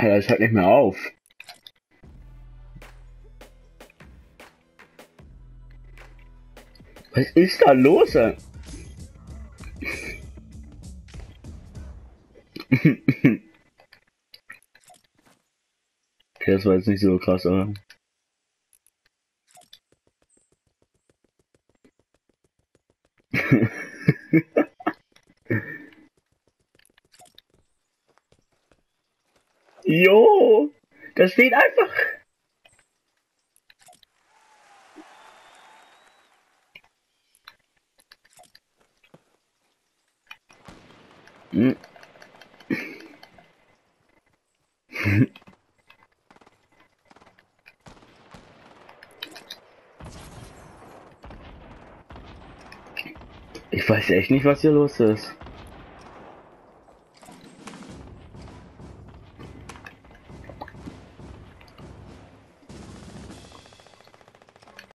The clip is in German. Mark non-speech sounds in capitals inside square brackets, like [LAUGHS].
Ja, das hört nicht mehr auf. Was ist da los? [LAUGHS] okay, das war jetzt nicht so krass, oder? [LAUGHS] jo, das steht einfach. Hm. Ich weiß echt nicht, was hier los ist.